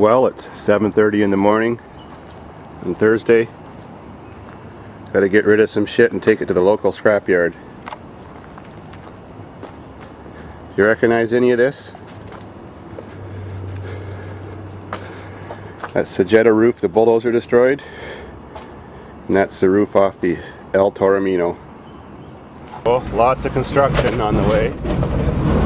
Well, it's 7.30 in the morning on Thursday. Got to get rid of some shit and take it to the local scrapyard. You recognize any of this? That's the Jetta roof the bulldozer destroyed. And that's the roof off the El Toromino. Well, lots of construction on the way.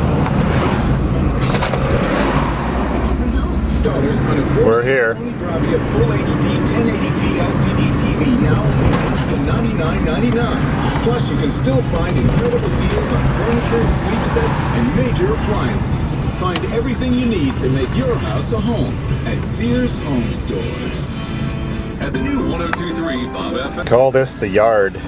Only $99.99. Plus, you can still find incredible deals on furniture, sleep sets, and major appliances. Find everything you need to make your house a home at Sears Home Stores. At the new 1023 Bob FM. Call this the yard.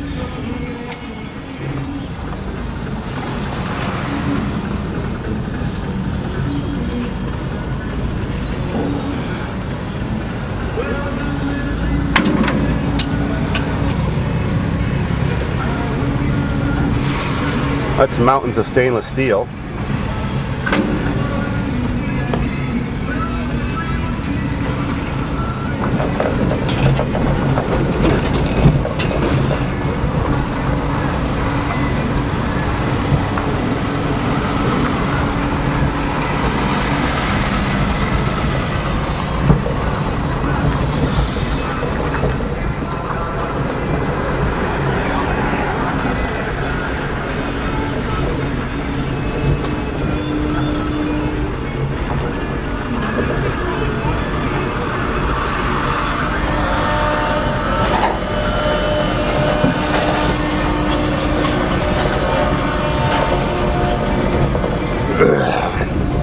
That's mountains of stainless steel. Ugh.